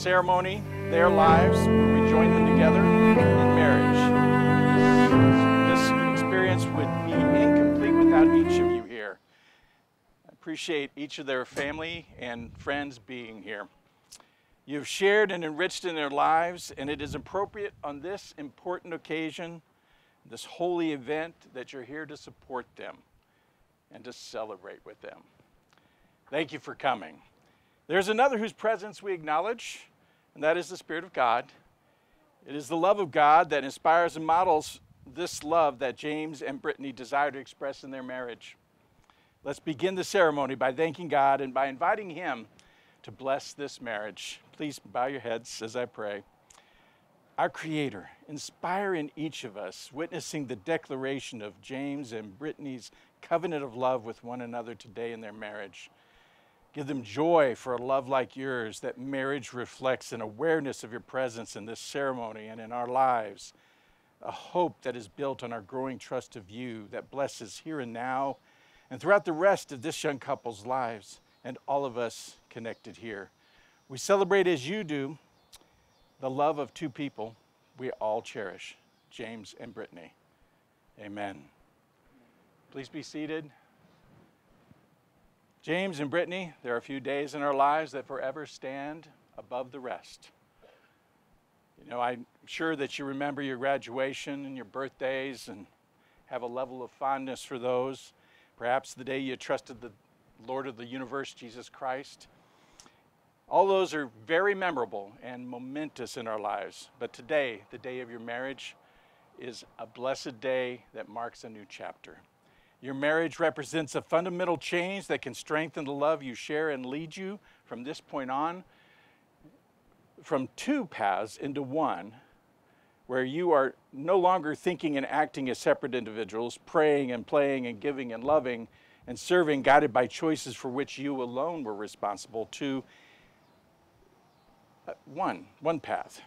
ceremony, their lives, where we join them together in marriage. This experience would be incomplete without each of you here. I appreciate each of their family and friends being here. You've shared and enriched in their lives, and it is appropriate on this important occasion, this holy event, that you're here to support them and to celebrate with them. Thank you for coming. There's another whose presence we acknowledge, and that is the Spirit of God. It is the love of God that inspires and models this love that James and Brittany desire to express in their marriage. Let's begin the ceremony by thanking God and by inviting Him to bless this marriage. Please bow your heads as I pray. Our Creator, inspire in each of us, witnessing the declaration of James and Brittany's covenant of love with one another today in their marriage. Give them joy for a love like yours, that marriage reflects an awareness of your presence in this ceremony and in our lives, a hope that is built on our growing trust of you that blesses here and now and throughout the rest of this young couple's lives and all of us connected here. We celebrate as you do the love of two people we all cherish, James and Brittany. Amen. Please be seated. James and Brittany, there are a few days in our lives that forever stand above the rest. You know, I'm sure that you remember your graduation and your birthdays and have a level of fondness for those. Perhaps the day you trusted the Lord of the universe, Jesus Christ. All those are very memorable and momentous in our lives. But today, the day of your marriage, is a blessed day that marks a new chapter. Your marriage represents a fundamental change that can strengthen the love you share and lead you from this point on from two paths into one, where you are no longer thinking and acting as separate individuals, praying and playing and giving and loving and serving, guided by choices for which you alone were responsible, to uh, one, one path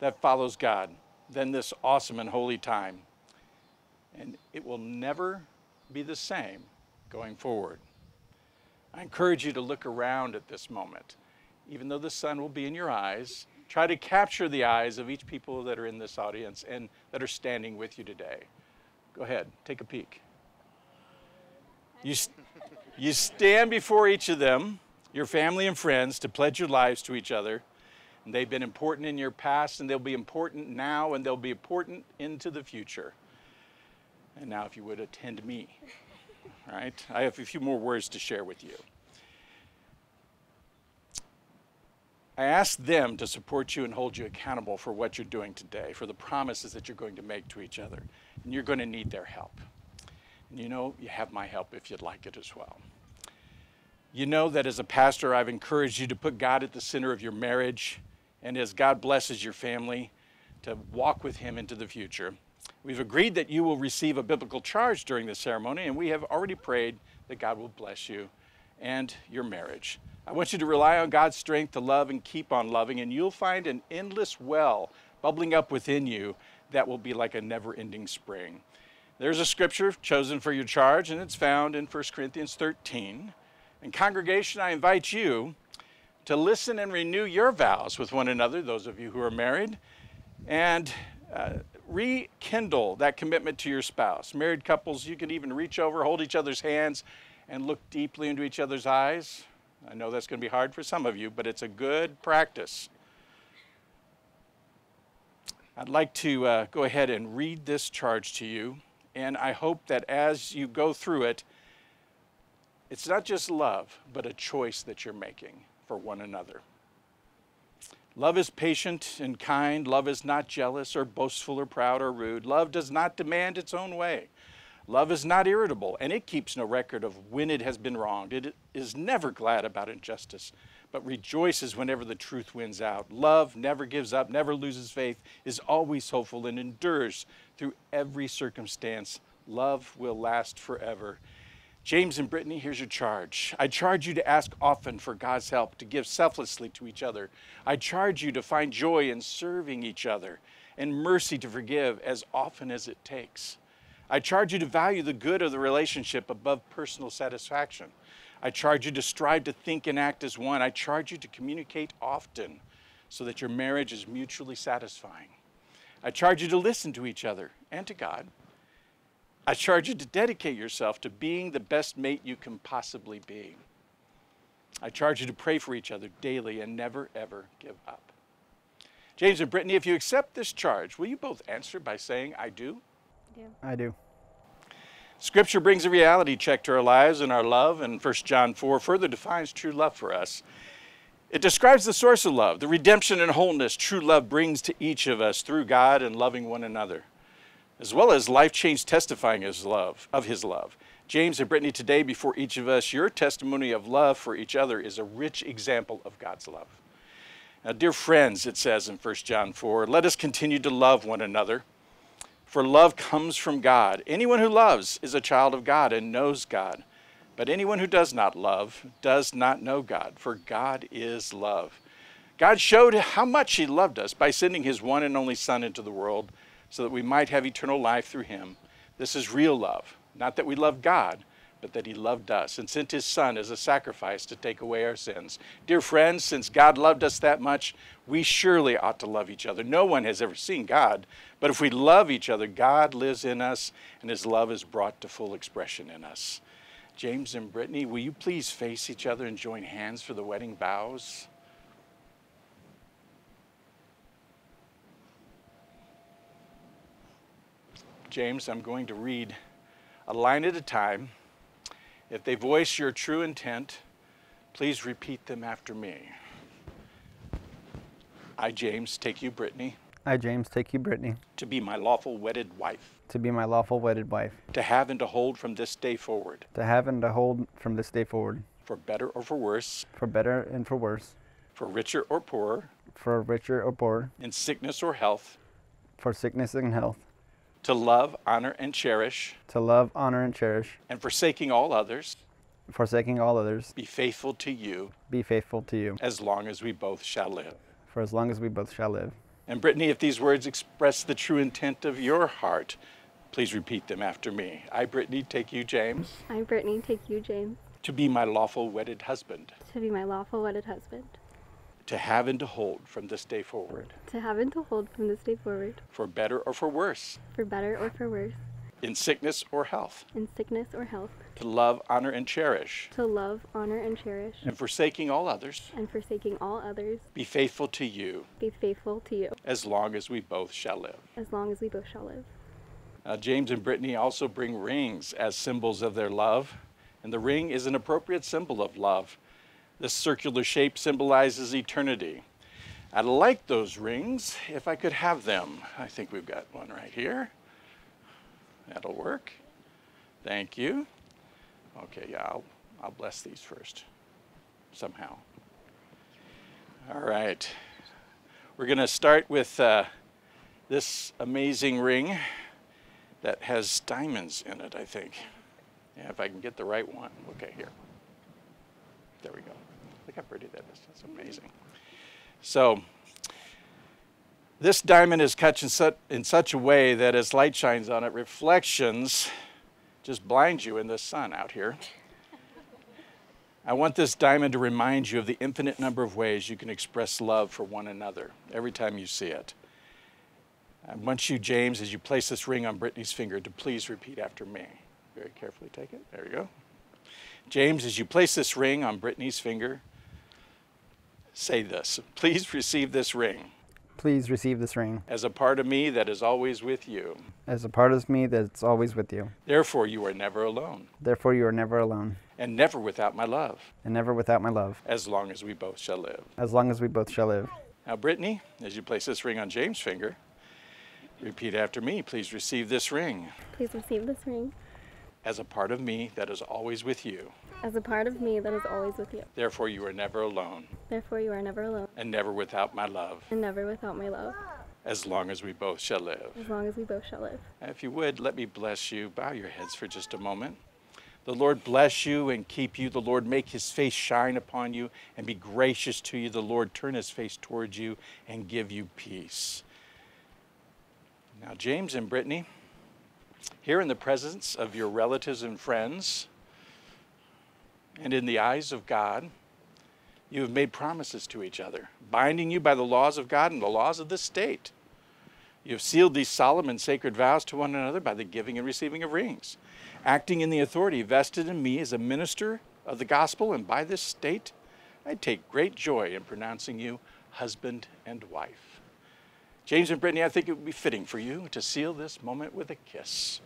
that follows God, then this awesome and holy time and it will never be the same going forward. I encourage you to look around at this moment. Even though the sun will be in your eyes, try to capture the eyes of each people that are in this audience and that are standing with you today. Go ahead, take a peek. You, you stand before each of them, your family and friends, to pledge your lives to each other. And they've been important in your past, and they'll be important now, and they'll be important into the future. And now, if you would attend me, right? I have a few more words to share with you. I ask them to support you and hold you accountable for what you're doing today, for the promises that you're going to make to each other. And you're going to need their help. And you know, you have my help if you'd like it as well. You know that as a pastor, I've encouraged you to put God at the center of your marriage, and as God blesses your family, to walk with Him into the future. We've agreed that you will receive a biblical charge during the ceremony, and we have already prayed that God will bless you and your marriage. I want you to rely on God's strength to love and keep on loving, and you'll find an endless well bubbling up within you that will be like a never ending spring. There's a scripture chosen for your charge, and it's found in 1 Corinthians 13. And, congregation, I invite you to listen and renew your vows with one another, those of you who are married, and uh, rekindle that commitment to your spouse. Married couples, you can even reach over, hold each other's hands, and look deeply into each other's eyes. I know that's going to be hard for some of you, but it's a good practice. I'd like to uh, go ahead and read this charge to you, and I hope that as you go through it, it's not just love, but a choice that you're making for one another. Love is patient and kind. Love is not jealous or boastful or proud or rude. Love does not demand its own way. Love is not irritable, and it keeps no record of when it has been wronged. It is never glad about injustice, but rejoices whenever the truth wins out. Love never gives up, never loses faith, is always hopeful, and endures through every circumstance. Love will last forever. James and Brittany, here's your charge. I charge you to ask often for God's help, to give selflessly to each other. I charge you to find joy in serving each other and mercy to forgive as often as it takes. I charge you to value the good of the relationship above personal satisfaction. I charge you to strive to think and act as one. I charge you to communicate often so that your marriage is mutually satisfying. I charge you to listen to each other and to God. I charge you to dedicate yourself to being the best mate you can possibly be. I charge you to pray for each other daily and never, ever give up. James and Brittany, if you accept this charge, will you both answer by saying, I do? I do. Scripture brings a reality check to our lives and our love, and 1 John 4 further defines true love for us. It describes the source of love, the redemption and wholeness true love brings to each of us through God and loving one another, as well as life change testifying his love, of his love. James and Brittany, today before each of us, your testimony of love for each other is a rich example of God's love. Now, dear friends, it says in 1 John 4, let us continue to love one another, for love comes from God. Anyone who loves is a child of God and knows God. But anyone who does not love does not know God, for God is love. God showed how much He loved us by sending His one and only Son into the world so that we might have eternal life through Him. This is real love. Not that we love God, but that He loved us and sent His Son as a sacrifice to take away our sins. Dear friends, since God loved us that much, we surely ought to love each other. No one has ever seen God, but if we love each other, God lives in us and His love is brought to full expression in us. James and Brittany, will you please face each other and join hands for the wedding vows? James, I'm going to read a line at a time. If they voice your true intent, please repeat them after me. I, James, take you, Brittany, I, James, take you, Brittany, to be my lawful wedded wife, to be my lawful wedded wife, to have and to hold from this day forward, to have and to hold from this day forward, for better or for worse, for better and for worse, for richer or poorer, for richer or poorer, in sickness or health, for sickness and health, to love, honor, and cherish, to love, honor, and cherish, and forsaking all others, forsaking all others, be faithful to you be faithful to you, as long as we both shall live. for as long as we both shall live. And Brittany, if these words express the true intent of your heart, please repeat them after me. I, Brittany, take you, James, I, Brittany, take you, James, to be my lawful wedded husband, to be my lawful wedded husband, to have and to hold from this day forward, to have and to hold from this day forward, for better or for worse, for better or for worse, in sickness or health, in sickness or health, to love, honor, and cherish, to love, honor, and cherish, and forsaking all others, and forsaking all others, be faithful to you. Be faithful to you, as long as we both shall live. as long as we both shall live. Uh, James and Brittany also bring rings as symbols of their love, and the ring is an appropriate symbol of love. This circular shape symbolizes eternity. I'd like those rings if I could have them. I think we've got one right here. That'll work. Thank you. Okay, yeah, I'll, I'll bless these first, somehow. All right. We're going to start with uh, this amazing ring that has diamonds in it, I think. Yeah, if I can get the right one. Okay, here. There we go. How pretty that is. That's amazing. So, this diamond is cut in such, in such a way that as light shines on it, reflections just blind you in the sun out here. I want this diamond to remind you of the infinite number of ways you can express love for one another every time you see it. I want you, James, as you place this ring on Brittany's finger, to please repeat after me. Very carefully take it. There you go. James, as you place this ring on Brittany's finger, say this Please receive this ring Please receive this ring as a part of me that is always with you. as a part of me that's always with you. Therefore, you are never alone Therefore, you are never alone, and never without my love, and never without my love, as long as we both shall live. as long as we both shall live. Now, Brittany, as you place this ring on James' finger, repeat after me. Please receive this ring Please receive this ring as a part of me that is always with you. As a part of me that is always with you. Therefore, you are never alone Therefore, you are never alone, and never without my love, and never without my love, as long as we both shall live. as long as we both shall live. If you would, let me bless you. Bow your heads for just a moment. The Lord bless you and keep you. The Lord make his face shine upon you and be gracious to you. The Lord turn his face towards you and give you peace. Now, James and Brittany, here in the presence of your relatives and friends, And in the eyes of God, you have made promises to each other, binding you by the laws of God and the laws of this state. You have sealed these solemn and sacred vows to one another by the giving and receiving of rings, acting in the authority vested in me as a minister of the gospel, and by this state, I take great joy in pronouncing you husband and wife. James and Brittany, I think it would be fitting for you to seal this moment with a kiss.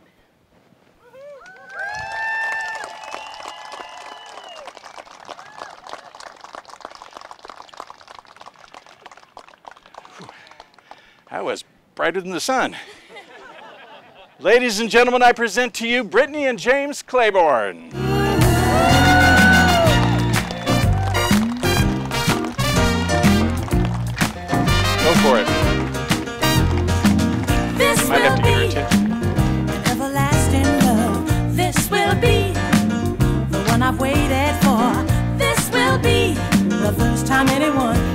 That was brighter than the sun. Ladies and gentlemen, I present to you Brittany and James Clayborn. Go for it. This Might have will to get her be attention. an everlasting love. This will be the one I've waited for. This will be the first time anyone